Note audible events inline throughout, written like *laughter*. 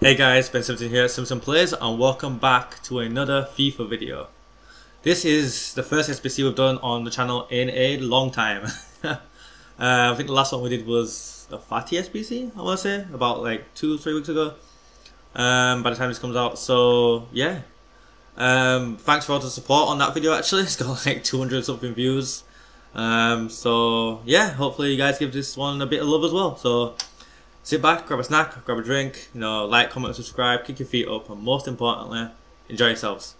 Hey guys, Ben Simpson here, Simpson Plays, and welcome back to another FIFA video. This is the first SBC we've done on the channel in a long time. *laughs* uh, I think the last one we did was a Fati SBC, I want to say, about like two, three weeks ago. Um, by the time this comes out, so yeah. Um, thanks for all the support on that video actually, *laughs* it's got like 200 something views. Um, so yeah, hopefully you guys give this one a bit of love as well. So sit back, grab a snack, grab a drink, you know, like, comment, subscribe, kick your feet up, and most importantly, enjoy yourselves.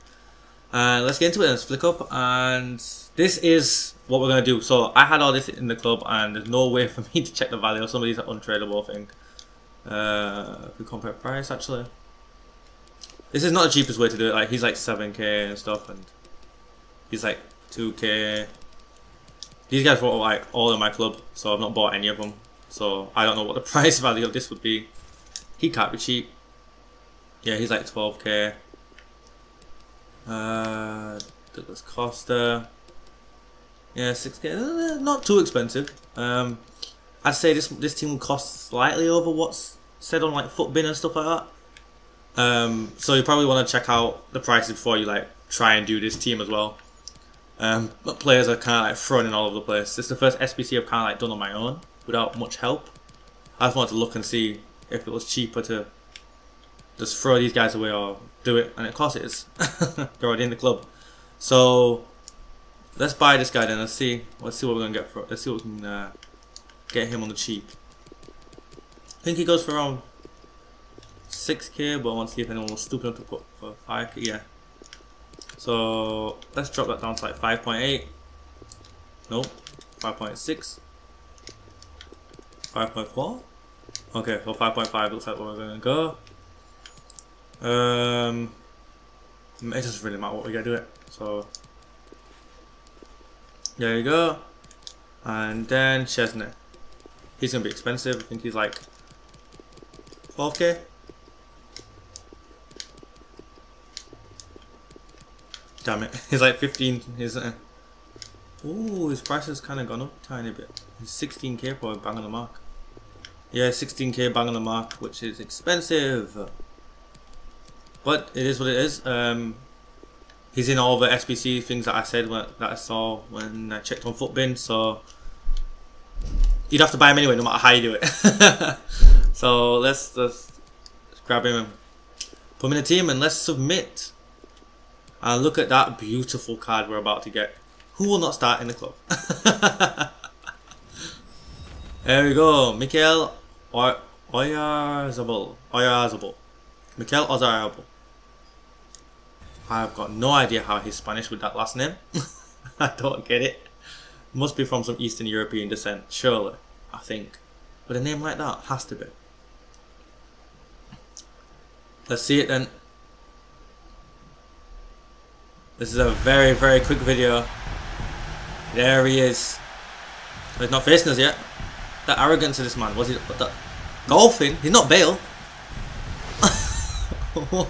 And uh, let's get into it. Let's flick up, and this is what we're gonna do. So I had all this in the club, and there's no way for *laughs* me to check the value. Of some of these untradeable. Think. Uh, we compare price, actually, this is not the cheapest way to do it. Like he's like 7k and stuff, and he's like 2k. These guys were like all in my club, so I've not bought any of them. So I don't know what the *laughs* price value of this would be. He can't be cheap. Yeah, he's like 12k. Uh, Douglas Costa. Yeah, 6k. Uh, not too expensive. Um, I'd say this this team would cost slightly over what's said on like Futbin and stuff like that. Um, so you probably want to check out the prices before you like try and do this team as well. Um, but players are kind of like thrown in all over the place. It's the first SBC I've kind of like done on my own without much help. I just wanted to look and see if it was cheaper to just throw these guys away or do it, and of course it is. *laughs* They're already in the club. So let's buy this guy then. Let's see. Let's see what we're gonna get for. Let's see what we can uh, get him on the cheap. I think he goes for around 6k, but I want to see if anyone was stupid enough to put for 5k. Yeah. So let's drop that down to like 5.8. Nope. 5.6. 5.4? Okay, so 5.5 looks like where we're going to go. Um, it doesn't really matter what we get to do it. So, there you go. And then Szczęsny. He's going to be expensive. I think he's like 12k. Damn it. *laughs* He's like 15. He's, uh, ooh, his price has kind of gone up a tiny bit. He's 16k for bang on the mark. Yeah, 16k bang on the mark, which is expensive. But it is what it is. Um, he's in all the SBC things that I said when, that I saw when I checked on Futbin, so you'd have to buy him anyway, no matter how you do it. *laughs* so let's just grab him and put him in a team and let's submit. And look at that beautiful card we're about to get. Who will not start in the club? *laughs* There we go, Mikel Oyarzabal. Oyarzabal. Mikel Oyarzabal. I've got no idea how he's Spanish with that last name. *laughs* I don't get it. Must be from some Eastern European descent, surely. I think. But a name like that, has to be. Let's see it then. This is a very, very quick video. There he is. He's not facing us yet. The arrogance of this man. Was he the, golfing? He's not Bale. *laughs*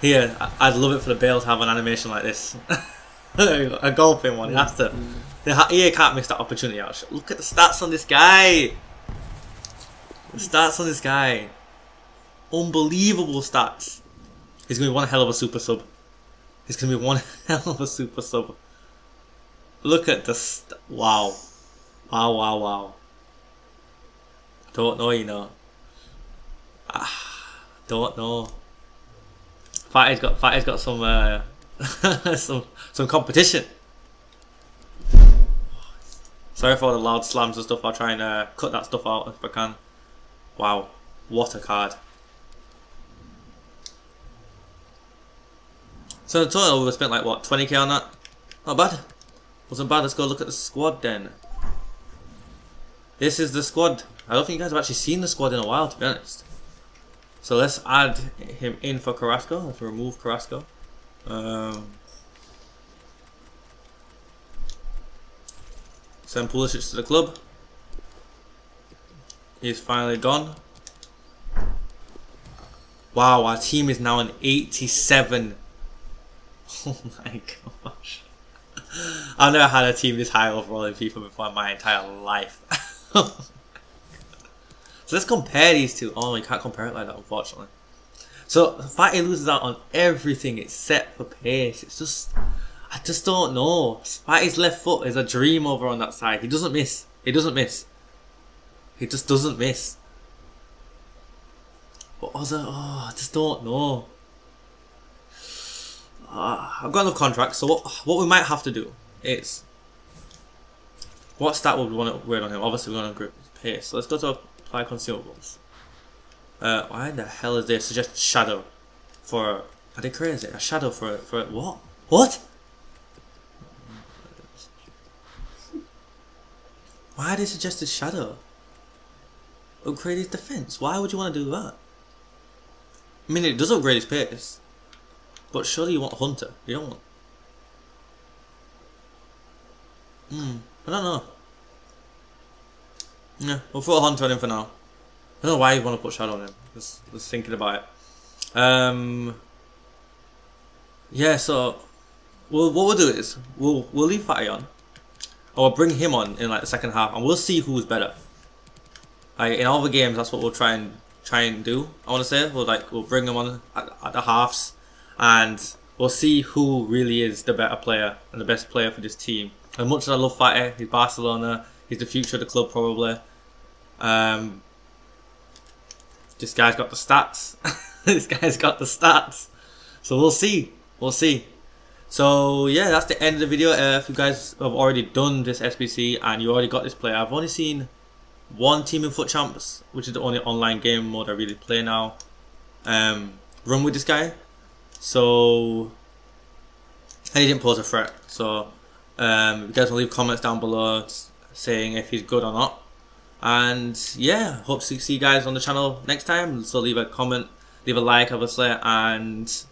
Here, I'd love it for the Bale to have an animation like this. *laughs* a golfing one. He has to. He can't miss that opportunity. Look at the stats on this guy. The stats on this guy. Unbelievable stats. He's gonna be one hell of a super sub. He's gonna be one *laughs* hell of a super sub. Look at this. Wow. Wow, wow, wow. Don't know, you know. Ah, don't know. Fati's got Fati's got some uh, *laughs* some some competition. Sorry for the loud slams and stuff. I'll try and uh, cut that stuff out if I can. Wow, what a card. So in total we spent like what 20k on that. Not bad. Wasn't bad. Let's go look at the squad then. This is the squad. I don't think you guys have actually seen the squad in a while, to be honest. So let's add him in for Carrasco. Let's remove Carrasco. Um, send Pulisic to the club. He's finally gone. Wow, our team is now an 87. *laughs* Oh my gosh. *laughs* I've never had a team this high overall in FIFA before in my entire life. *laughs* *laughs* So let's compare these two. Oh, you can't compare it like that, unfortunately. So Fati loses out on everything except for pace. It's just, I just don't know. Fati's left foot is a dream over on that side. He doesn't miss. He doesn't miss. He just doesn't miss. But other, oh, I just don't know. Uh, I've got enough contracts, so what, what we might have to do is what stat would we want to upgrade on him? Obviously, we want to grip his pace. Let's go to apply consumables. Uh, why the hell is this? suggest shadow for? Are they crazy? A shadow for for what? What? Why did they a shadow? Upgrade his defense. Why would you want to do that? I mean, it does upgrade his pace, but surely you want a hunter. You don't want. Hmm. I don't know. Yeah, we'll put a hunter on him for now. I don't know why you want to put shadow on him. Just, just thinking about it. Um. Yeah, so we'll, what we'll do is we'll we'll leave Fati on, or we'll bring him on in like the second half, and we'll see who's better. Like in all the games, that's what we'll try and try and do. I want to say we'll like we'll bring him on at, at the halves, and we'll see who really is the better player and the best player for this team. As much as I love Fati, he's Barcelona, he's the future of the club probably. Um, this guy's got the stats. *laughs* this guy's got the stats. So we'll see. We'll see. So yeah, that's the end of the video. Uh, if you guys have already done this SBC and you already got this player, I've only seen one team in FUT Champs, which is the only online game mode I really play now. Um, run with this guy. So and he didn't pose a threat. So um, you guys will leave comments down below saying if he's good or not. And yeah, hope to see you guys on the channel next time. So leave a comment, leave a like obviously, and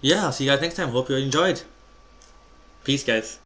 yeah, I'll see you guys next time. Hope you enjoyed. Peace guys.